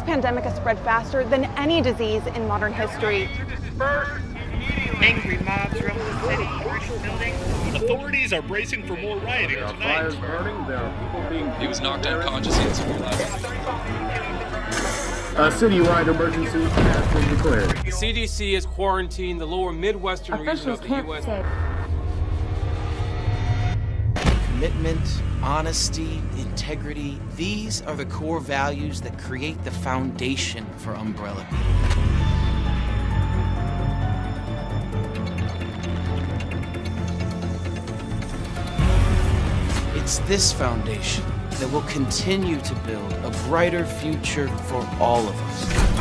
this pandemic has spread faster than any disease in modern history. Angry mobs roam the city, burning buildings. Authorities are bracing for more rioting There tonight. burning. There are people being. He was knocked unconscious. He had severe. A citywide emergency has been declared. The CDC has quarantined the lower Midwestern region of the U.S. say. Commitment, honesty, integrity, these are the core values that create the foundation for Umbrella. It's this foundation that will continue to build a brighter future for all of us.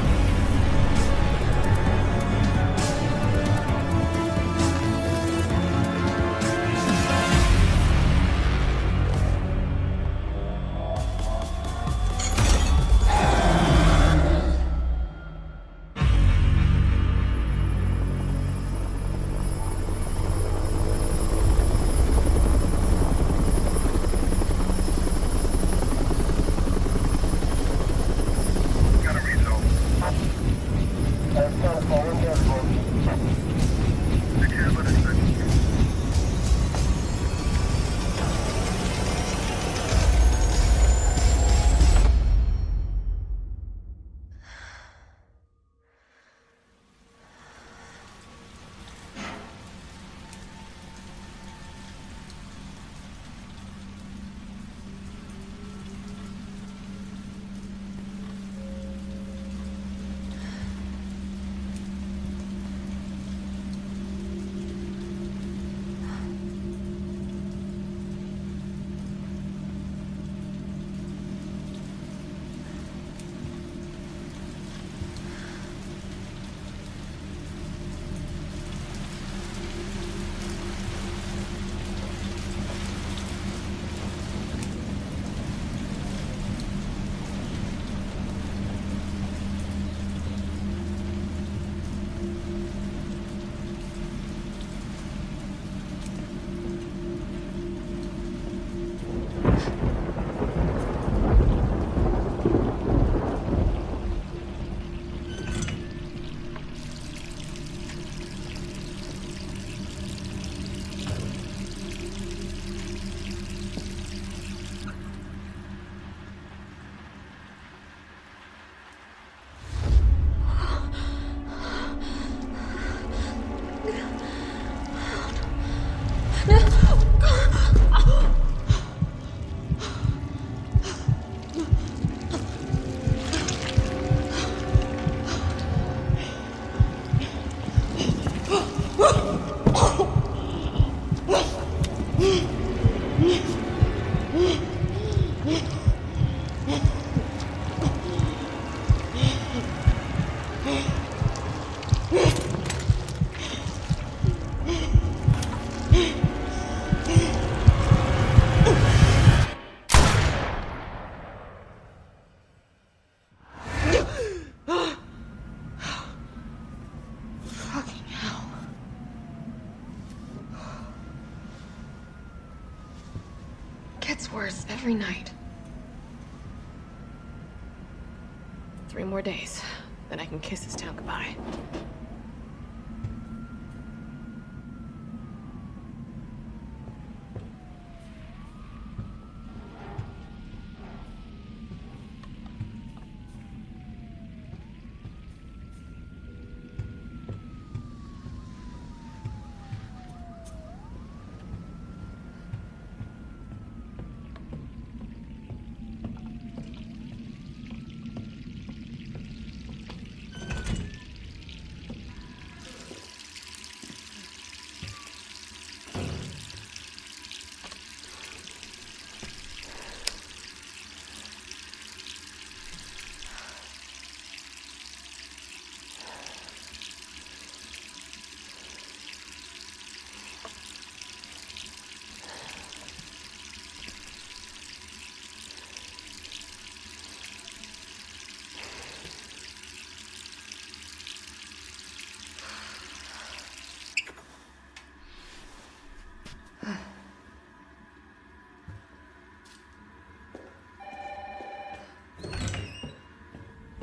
Gets worse every night. Three more days,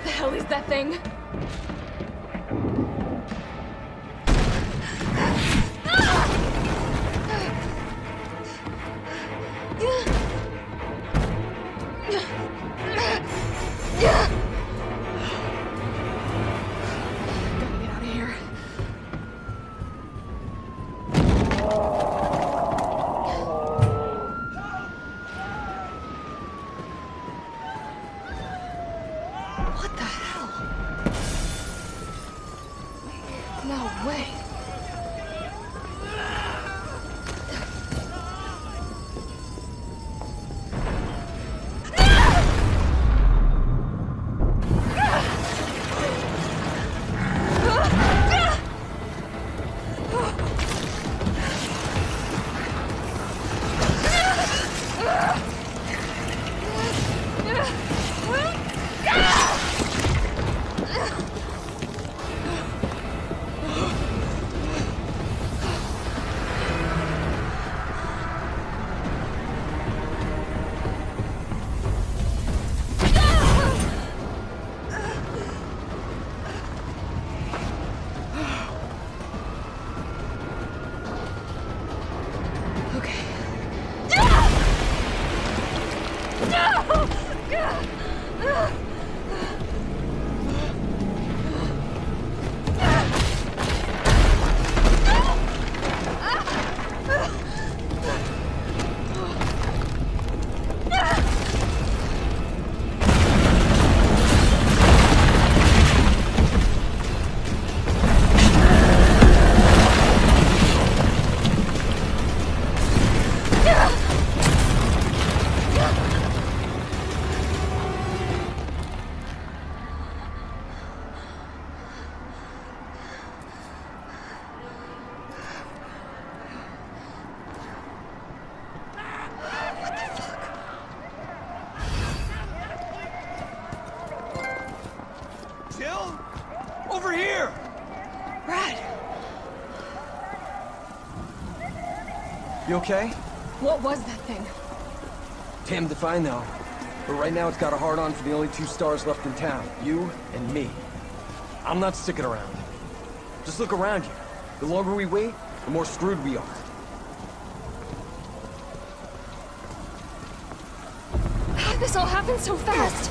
What the hell is that thing? Gotta way. You okay? what was that thing? Damned if I know. But right now it's got a hard on for the only two stars left in town. You and me. I'm not sticking around. Just look around you. The longer we wait, the more screwed we are. How did this all happen so fast?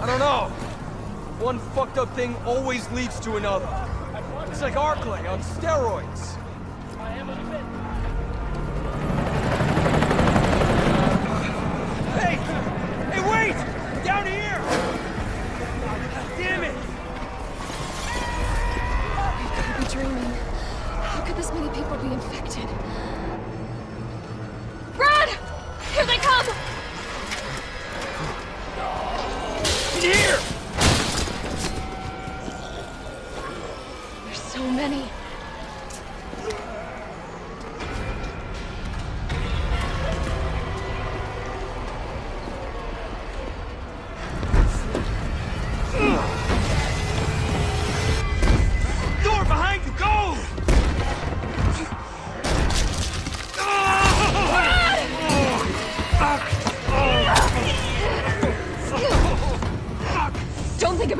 I don't know. One fucked up thing always leads to another. It's like Arklay on steroids. How could this many people be infected?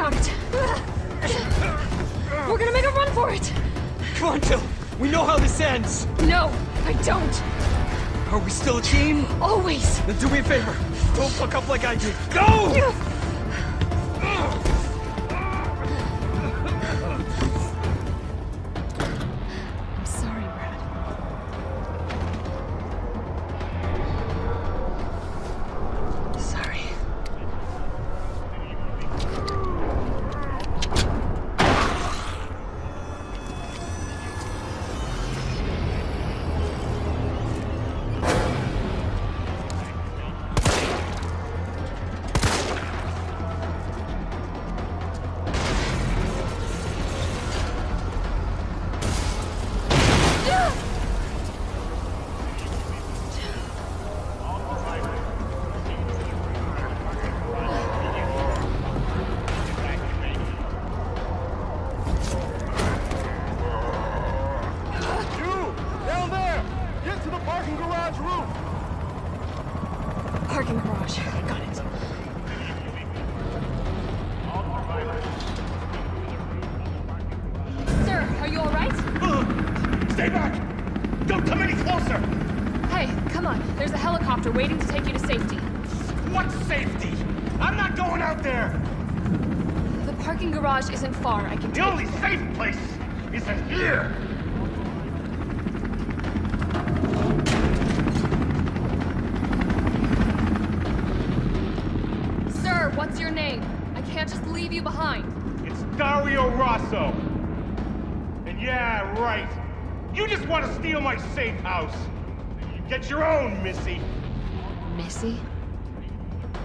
Don't think about it. We're gonna make a run for it. Come on, Jill. We know how this ends. No, I don't. Are we still a team? Always. Then do me a favor. Don't fuck up like I did. Go! Come on. There's a helicopter waiting to take you to safety. What safety? I'm not going out there! The parking garage isn't far. I can The only safe place is in here! Sir, what's your name? I can't just leave you behind. It's Dario Rosso. And yeah, right. You just want to steal my safe house. Get your own, Missy. Missy?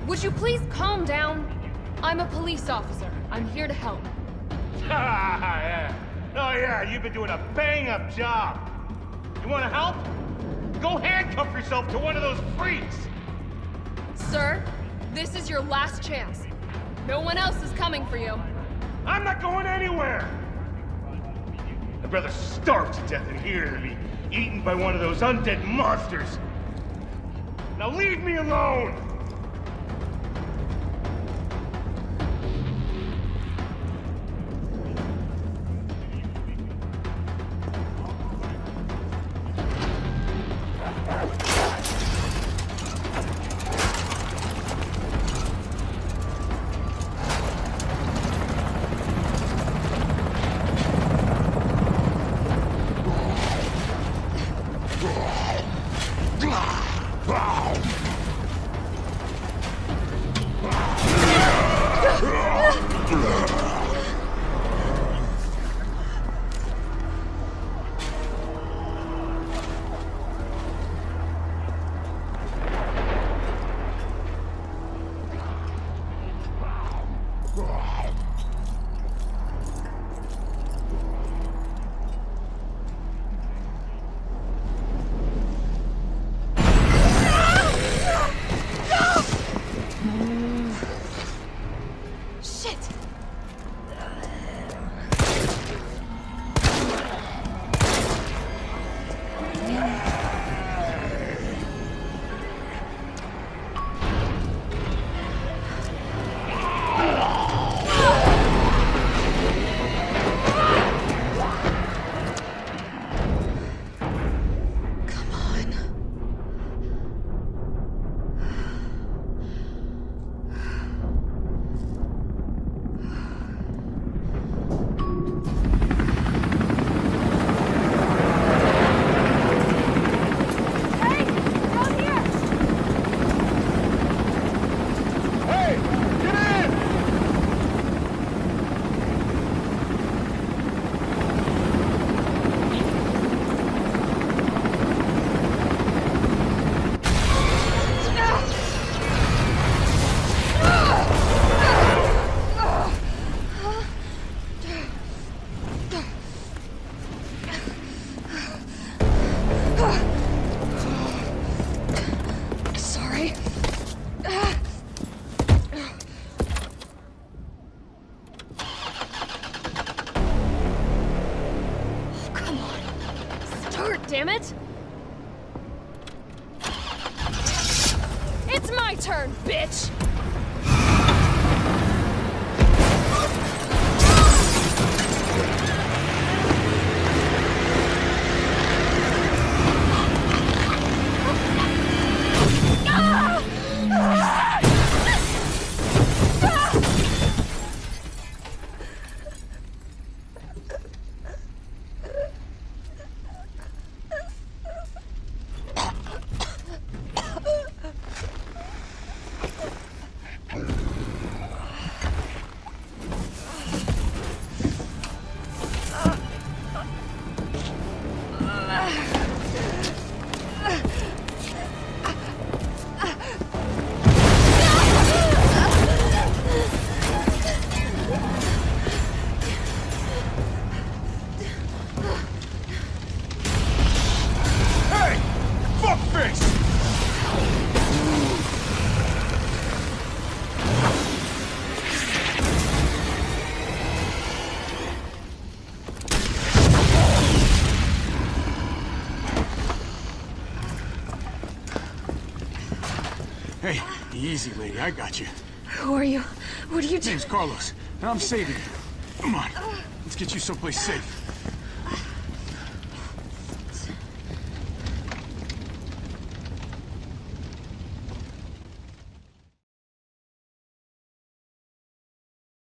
Would you please calm down? I'm a police officer. I'm here to help. Ah, yeah. Oh yeah, you've been doing a bang-up job. You want to help? Go handcuff yourself to one of those freaks. Sir, this is your last chance. No one else is coming for you. I'm not going anywhere. I'd rather starve to death than hear be eaten by one of those undead monsters. Now leave me alone. Easy, lady. I got you. Who are you? What are you doing? Name's Carlos, and I'm saving you. Come on. Let's get you someplace safe.